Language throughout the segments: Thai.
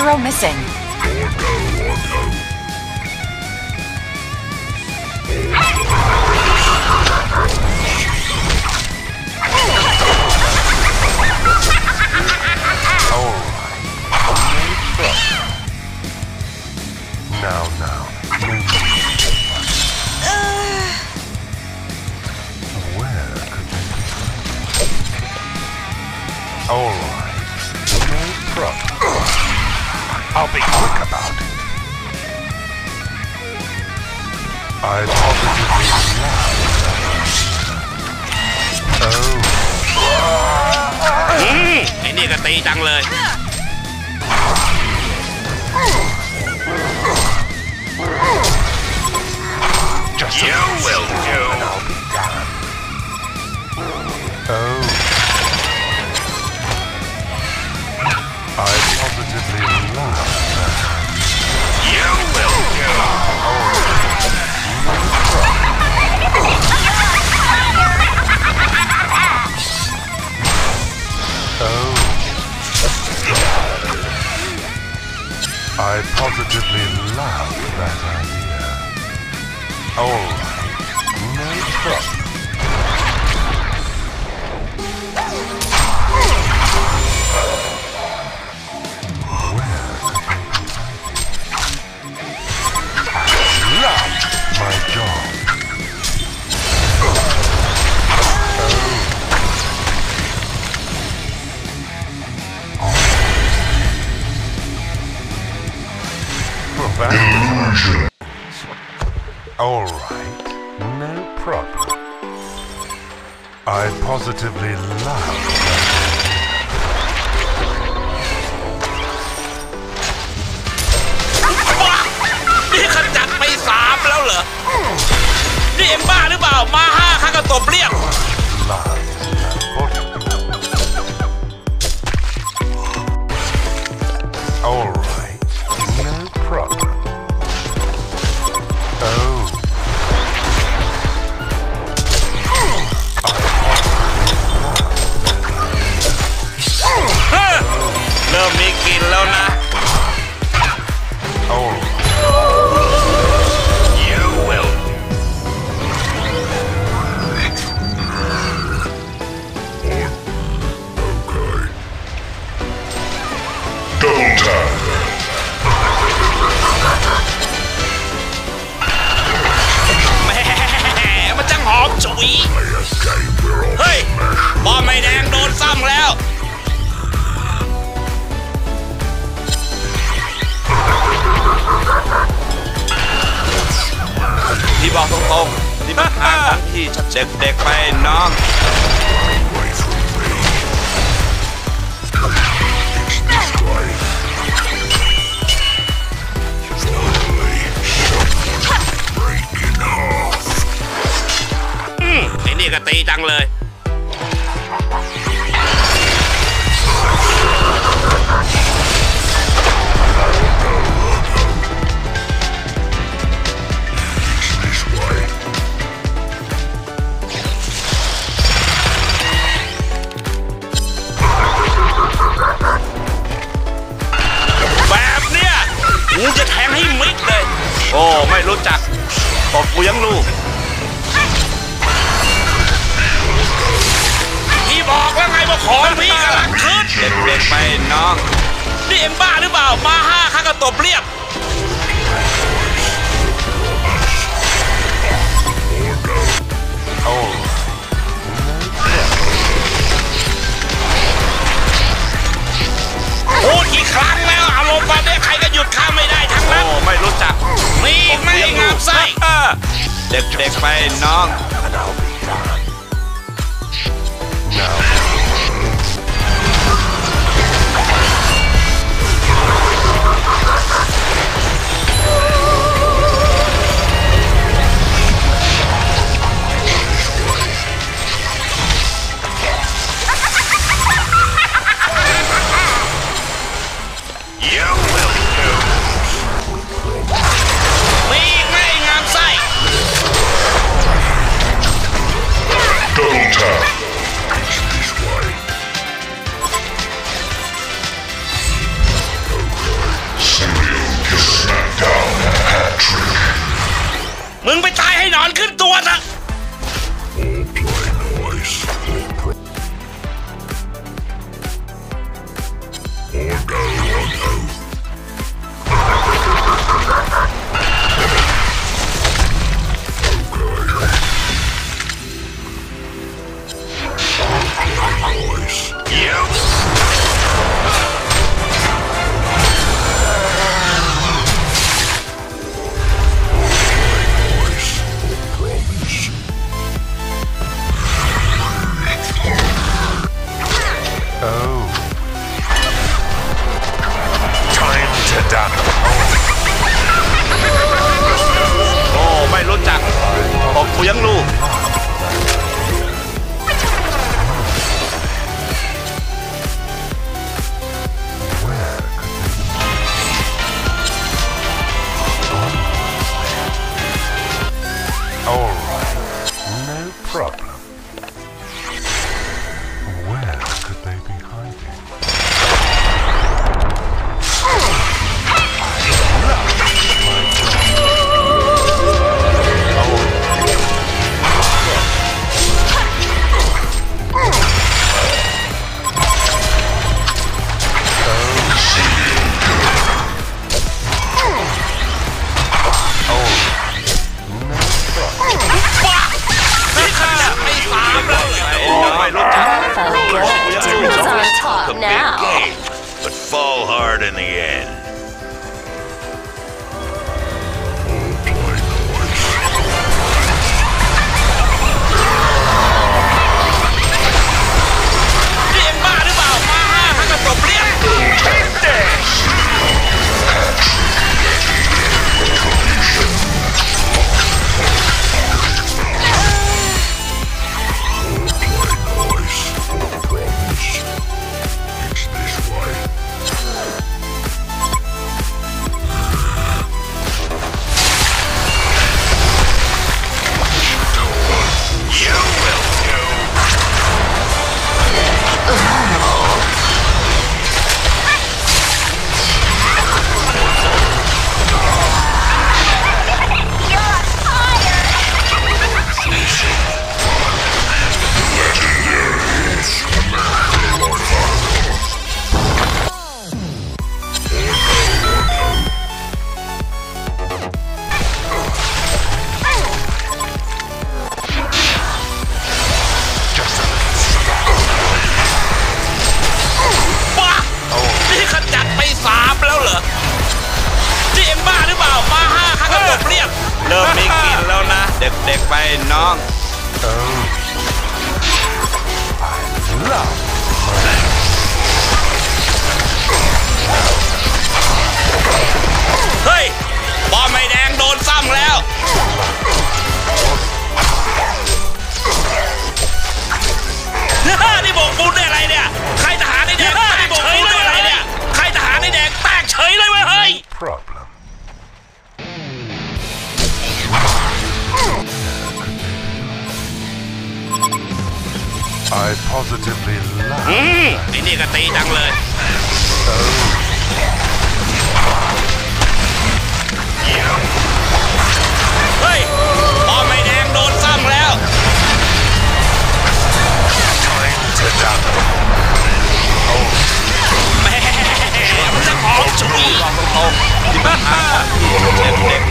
Hero missing. Oh, now, now. Where could be? All right. I'll be quick about it. I positively love Oh. อืมไอ้นี่ก็ตีจังเลย Just You will do. Well, that All right, no problem. I positively love นี่ข บอกตรงๆที่มันทางของพี่เด็กๆไปน้อง อืมไอ้นี่ก็ตีจังเลย รู้จักตบกูยังลูกพี่บอกแล้วไงว่าของพี่กำลังขึ้นเด็กๆไปน้องนี่เอ็มบ้าหรือเปล่ามาห้าข้าก็ตบเรียบโอ้ เด็กๆไปน้อง so good. On top now. Game, but fall hard in the end. ด็กไปน้อง I positively love มไอ้นี่ก็ตีดังเลย เฮ้ยพอไม่แดงโดนซ้ำแล้ว to double. แหม่มันจะของชุยเด็ก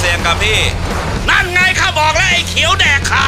เสียงกับพี่ นั่นไงข้าบอกแล้วไอ้เขียวแดกขา